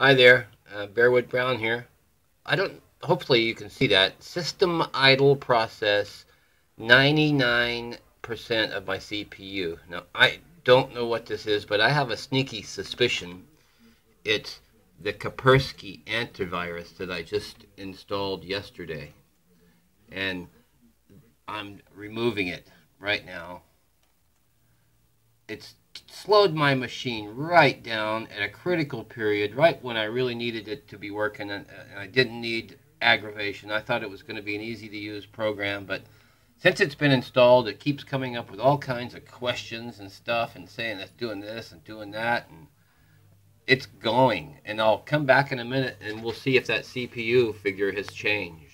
Hi there, uh, Bearwood Brown here. I don't. Hopefully you can see that system idle process. Ninety-nine percent of my CPU. Now I don't know what this is, but I have a sneaky suspicion it's the Kaspersky antivirus that I just installed yesterday, and I'm removing it right now. It's slowed my machine right down at a critical period, right when I really needed it to be working, and I didn't need aggravation. I thought it was going to be an easy to use program, but since it's been installed, it keeps coming up with all kinds of questions and stuff and saying it's doing this and doing that. And it's going. And I'll come back in a minute and we'll see if that CPU figure has changed.